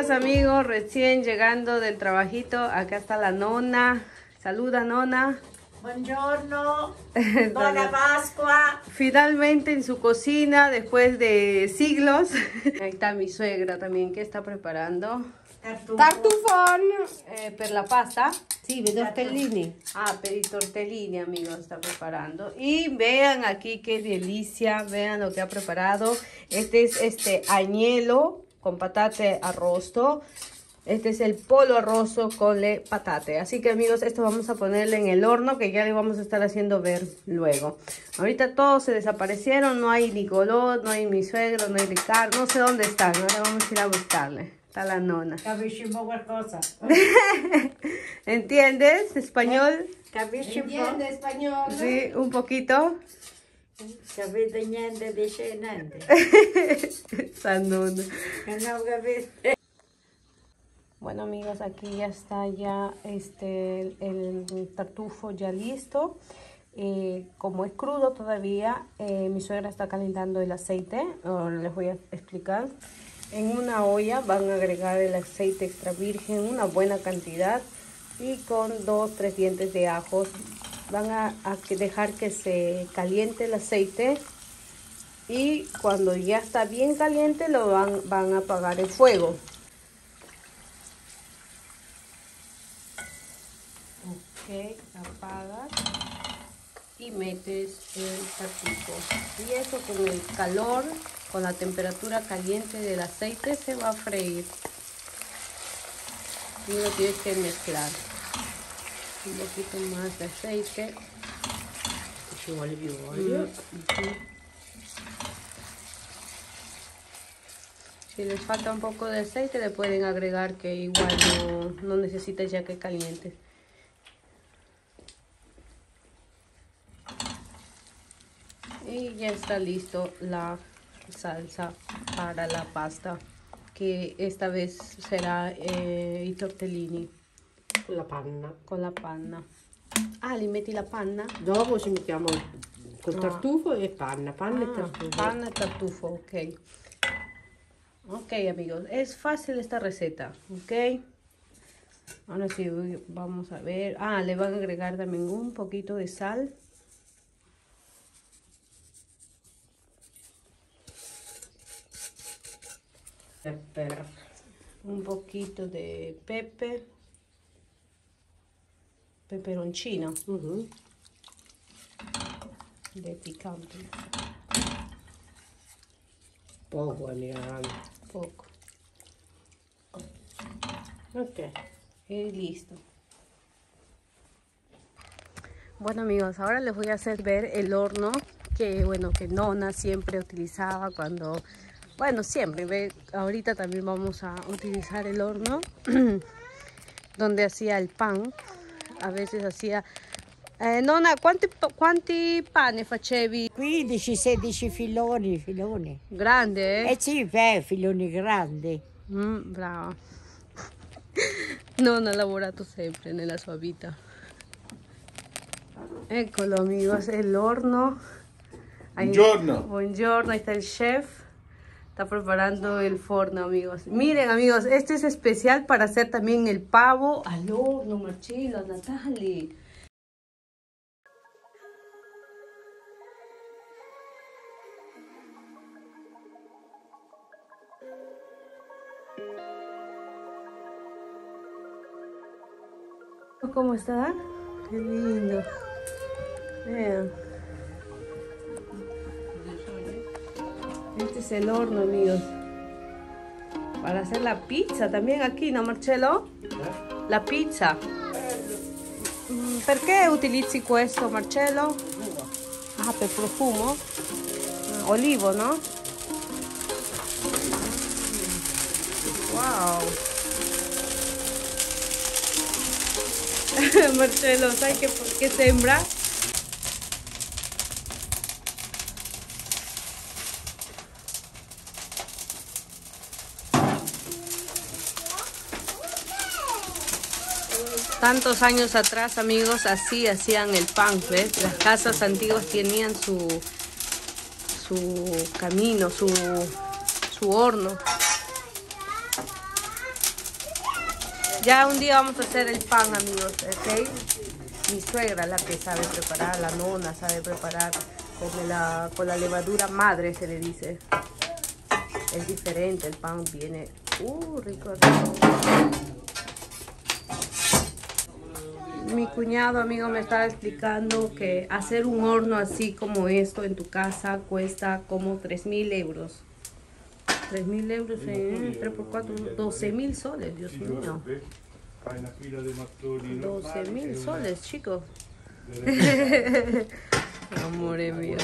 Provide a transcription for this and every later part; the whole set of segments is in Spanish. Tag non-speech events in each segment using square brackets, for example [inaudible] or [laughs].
días amigos, recién llegando del trabajito. Acá está la nona. Saluda nona. Buongiorno, [laughs] buona Pascua. Finalmente en su cocina después de siglos. [laughs] Ahí está mi suegra también que está preparando. Tartufo. Tartufón eh, per la pasta. Sì, vedo tortellini. Ah, per i tortellini, amigos, está preparando. Y vean aquí qué delicia, vean lo que ha preparado. Este es este añelo con patate arrosto. Este es el polo arrozo con le patate. Así que, amigos, esto vamos a ponerle en el horno que ya le vamos a estar haciendo ver luego. Ahorita todos se desaparecieron, no hay Nicolás, no hay mi suegro, no hay Ricardo, no sé dónde están. Ahora vamos a ir a buscarle. Está la nona. [laughs] ¿Entiendes español? Capisci un Entiende po'? español. Sí, un poquito. Esa nona. Non capite. Bueno amigos, aquí ya está ya este el, el tartufo ya listo. Eh, como es crudo todavía, eh, mi suegra está calentando el aceite. Ahora les voy a explicar. En una olla van a agregar el aceite extra virgen, una buena cantidad. Y con dos, tres dientes de ajos van a, dejar que se caliente el aceite. Y cuando ya está bien caliente, lo van, a apagar el fuego. Ok, apagas y metes el tartufo. Y eso con el calor, con la temperatura caliente del aceite se va a freír. Y lo tienes que mezclar. Un poquito más de aceite. Ci vuole più olio. Ujú. Si les falta un poco de aceite, le pueden agregar que igual no, no necesita ya que caliente. Y ya está listo la salsa para la pasta, que esta vez será eh, i tortellini Con la panna. con la panna. Ah, li metti la panna? Dopo ci mettiamo col Ah. tartufo e panna. Panna e Ah, tartufo. pan de tartufo, ok. Ok, amigos, es fácil esta receta, ok. Ahora sí, vamos a ver. Ah, le van a agregar también un poquito de sal. Pepper. Un poquito de pepe. Peperoncino Mhm. de picante. Poco, amiga. Poco. Ok. Y listo. Bueno amigos, ahora les voy a hacer ver el horno que bueno que Nona siempre utilizaba cuando, bueno siempre, ve, ahorita también vamos a utilizar el horno [clears throat] donde hacía el pan. A veces hacía eh, Nonna, quanti, quanti pane facevi? 15-16 filoni, filoni. Grande, eh? Eh sì, beh, filoni grandi. Mm, brava. [laughs] Non ha lavorato sempre nella sua vita. Eccolo amigos, el horno. Ahí- Buongiorno. Buongiorno, ahí está el chef. Está preparando el forno, amigos. Miren, amigos, este es especial para hacer también el pavo al horno, Marcelo, Natali. ¿Cómo está? Qué lindo. Vean. Este es el horno, amigos. Para hacer la pizza también aquí, ¿no, Marcello? La pizza. Mm, Perché utilizzi questo, Marcello? Ah, per profumo? Olivo, no? Wow. Marcello, sai che, che sembra? Tantos años atrás, amigos, así hacían el pan, ¿ves? Las casas antiguas tenían su, su camino, su, su horno. Ya un día vamos a hacer el pan, amigos, ¿ok? Mi suegra la que sabe preparar, la nona sabe preparar con la, con la levadura madre, se le dice. Es diferente, el pan viene... Uh, rico. Cuñado, amigo, me estaba explicando que hacer un horno así como esto en tu casa cuesta como 3 mil euros. 3 mil euros en 3 por 4, 12 mil soles, Dios mío. Fai una fila di mattoni 12 mil soles, chicos. [laughs] Amore mío.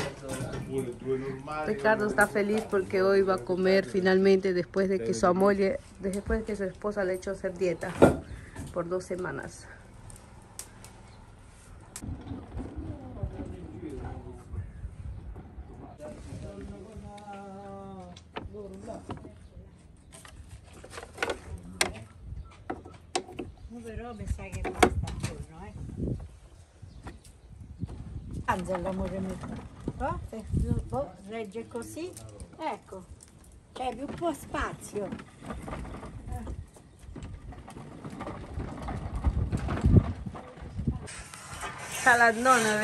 Ricardo está feliz porque hoy va a comer finalmente después de que su amolle, después de que su esposa le echó hacer dieta por dos semanas. Però mi sa che basta il giorno, eh. Amore mio. Oh, se- oh, regge così. Ecco. C'è più po' spazio. Sta la nonna,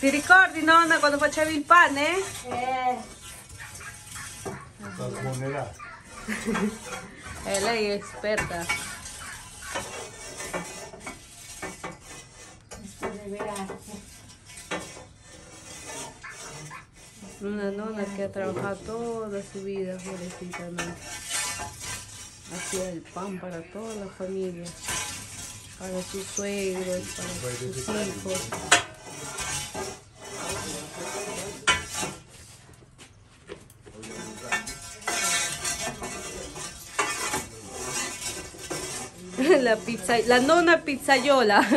ti ricordi nonna quando facevi il pane? Eh, La smonerà. Eh, lei è esperta. Una nonna que ha trabajado toda su vida, pobrecita, ¿no? Hacía el pan para toda la familia, para sus suegros, para sus hijos. La pizza, la nonna pizzaiola. [laughs]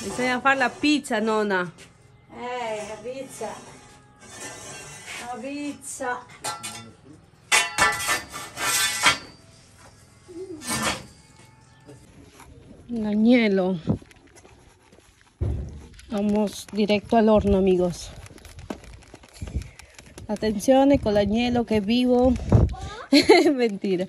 Bisogna fare la pizza, nonna. eh, la pizza. La pizza. El añelo. Vamos directo al horno, amigos. Atención con el añelo que vivo. [laughs] Mentira.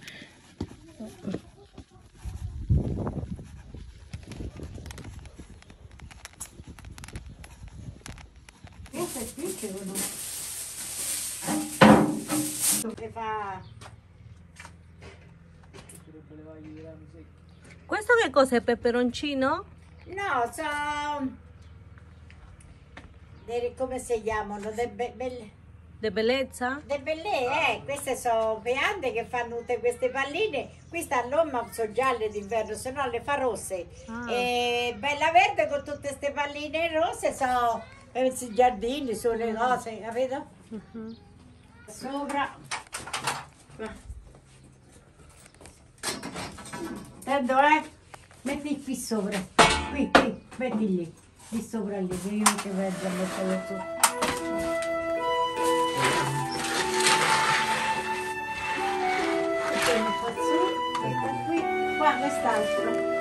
Cos'è? Peperoncino? No, sono... delle- come si chiamano? De, be- belle- De bellezza? de belle, eh, queste sono piante che fanno tutte queste palline. Queste a Roma sono gialle d'inverno, se no le fa rosse. Ah. E bella verde con tutte queste palline rosse sono per i giardini, sono le cose, capito? Mhm. Sopra. Tanto eh, metti qui sopra, qui, qui, metti lì, lì sopra lì, che io ti vedo a mettere qui, qua quest'altro.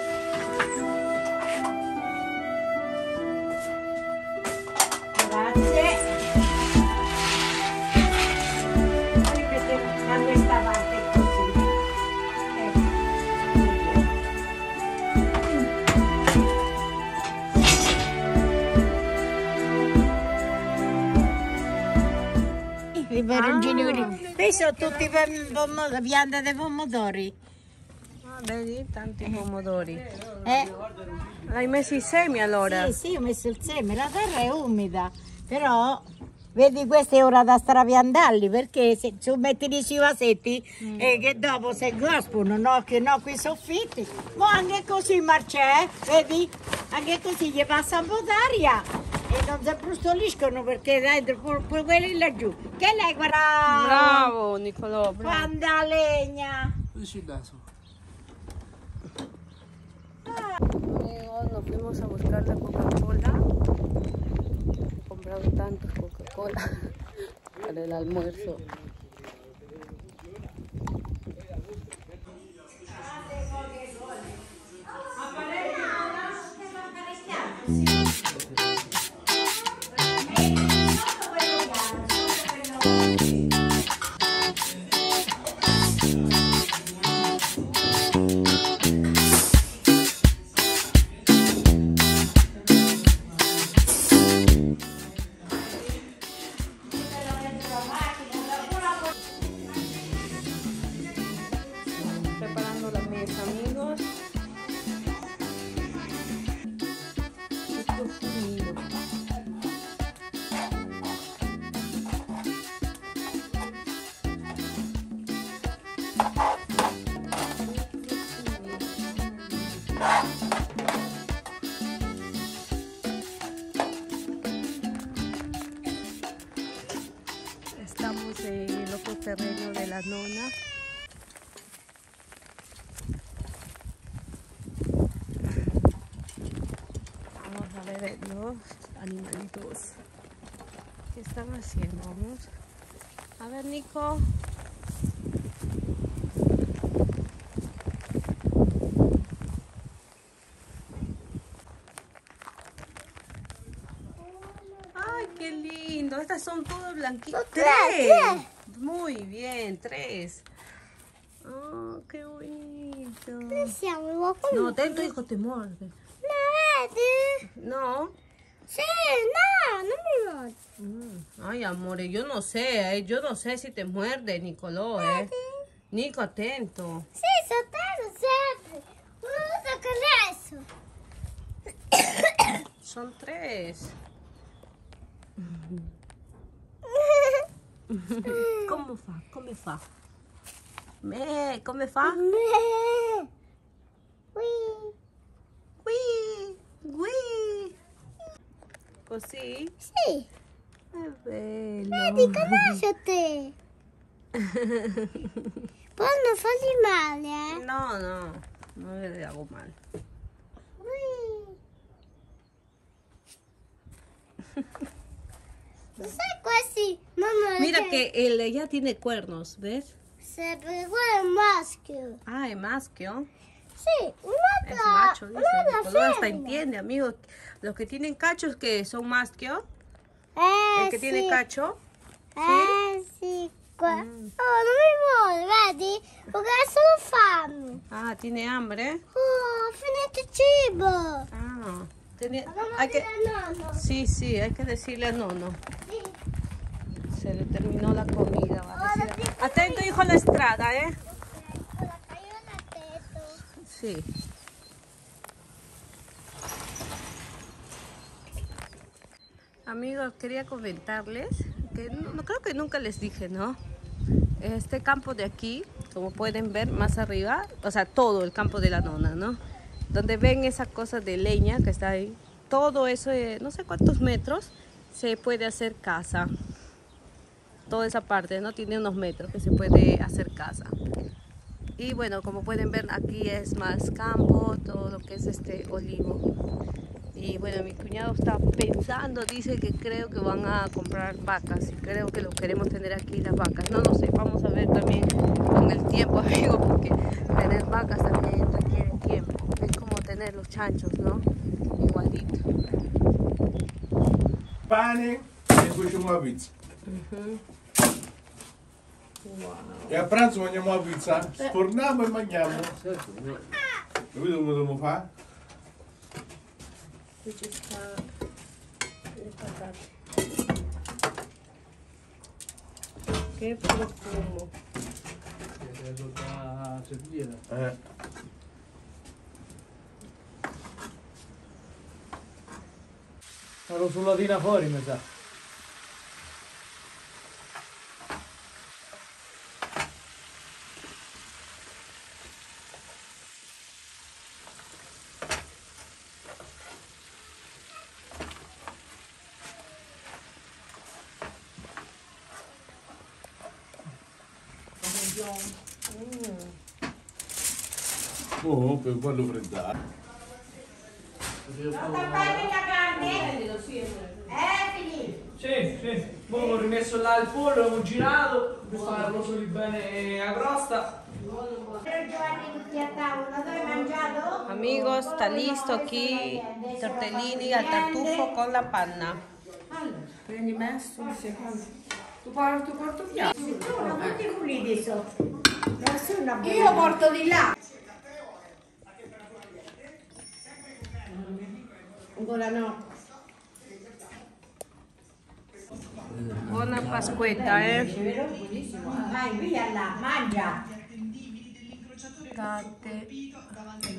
Sono tutti pom- pom- piante di pomodori. Ah, vedi? Tanti pomodori. Eh? Hai messo i semi allora? Sì, sì, ho messo il seme, la terra è umida, però vedi questa è ora da strapiantarli perché se tu metti lì sui vasetti e che dopo se gospono, no, che no, qui soffitti, ma anche così Marcè, vedi? Anche così gli passa un po' d'aria e non si brustoliscono perché dentro pure quelli laggiù. Che lei guarda? Bravo Nicolò, bravo. Quanta legna! Amigos, nos fuimos a buscar la Coca-Cola. He comprado tantos Coca-Cola [laughs] para el almuerzo. El otro terreno de la nona. Vamos a ver los animalitos. ¿Qué están haciendo? Vamos. A ver, Nico. Ay, qué lindo. Estas son todas blanquitas. Muy bien, tres. Oh, qué bonito. No, te, tu hijo te muerde. No? No. Sì, no, non mi muovo. Mm, Ay, amore, yo no sé, eh, yo no sé si te muerde, Nicolò, eh. Nico, atento. Sì, soltanto sempre. Uno tocca adesso. Son tres. [laughs] ¿Cómo fa? ¿Cómo fa? Me, ¿cómo fa? Qui. Qui, qui. Così? Sì, È bello. vedi, conosco te. [laughs] Poi non fargli male, eh. No, no, no le hago mal. Qui. [laughs] Sai Mamma, Mira que él ya tiene cuernos, ¿ves? Se pegó el maschio. Ah, es maschio. Sì, una Es macho, dice. hasta entiende, amigos. Los que tienen cachos que son maschio, Eh, el que tiene sì. cacho. Eh sì, qua. Oh, non mi vuole, vedi? Perché solo fame. Ah, tiene hambre. Oh, ho finito il cibo. Ah, tiene- hay que, sí, sí, hay que decirle a Nono. Sì. Se le terminó la comida. Atento, hijo, a la estrada, ¿eh? Sí. Amigos, quería comentarles que no, creo que nunca les dije, ¿no? Este campo de aquí, como pueden ver más arriba, o sea, todo el campo de la nona, ¿no? Donde ven esa cosa de leña que está ahí, todo eso, de no sé cuántos metros, se puede hacer casa. Toda esa parte, ¿no? Tiene unos metros que se puede hacer casa. Y bueno, como pueden ver, aquí es más campo, todo lo que es este olivo. Y bueno, mi cuñado está pensando, dice que creo que van a comprar vacas y creo que lo queremos tener aquí las vacas. No lo sé, vamos a ver también con el tiempo, [laughs] amigo, porque tener vacas también requiere tiempo. Es como tener los chanchos, ¿no? Igualito. Pane la pizza. E a pranzo mangiamo la pizza, sforniamo e mangiamo. Capito come dobbiamo fare? Qui ci sta le patate. Che profumo. Eh. Ero sulla tina fuori, mi sa. Oh, per farlo freddare. Sì, sì. Poi ho rimesso là il pollo, ho girato, ho visto l'arrosto di bene a crosta. Giovanni tutti a tavola, dove hai mangiato? Amigos, está listo aquí tortellini al tartufo con la panna. Prendi messo, secondo. Tu porti, porto via. Sono tutti puliti sotto. Non sono Io porto di là. Ancora no. Buona Pasquetta, eh. Vai via là, mangia. Latte,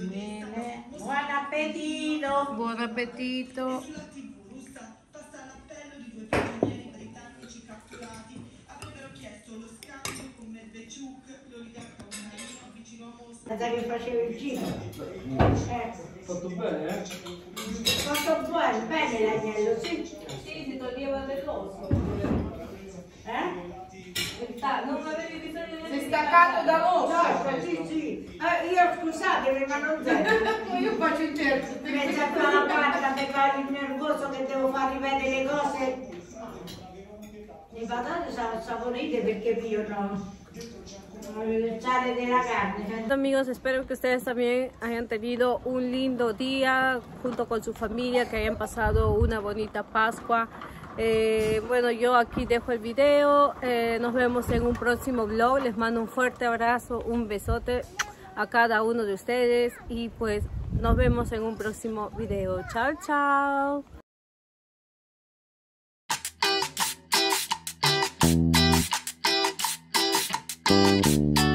mele. Buon appetito. Buon appetito. Guarda che facevo il giro. Eh. Fatto bene, eh? Fatto buono, bene l'agnello, sì. Sì, si toglieva dell'osso. Eh? Non avevi bisogno di... Sei staccato dall'osso. No, sì, sì. Eh, io scusatemi, ma non [laughs] so. Io faccio il terzo. Pensa qua la carta per fare il nervoso che devo far ripetere le cose. Le patate sono saporite perché io no. Amigos, espero que ustedes también hayan tenido un lindo día junto con su familia, que hayan pasado una bonita Pascua. Eh, bueno, yo aquí dejo el video. eh, nos vemos en un próximo vlog. Les mando un fuerte abrazo, un besote a cada uno de ustedes y pues nos vemos en un próximo video. Chao, chao. Música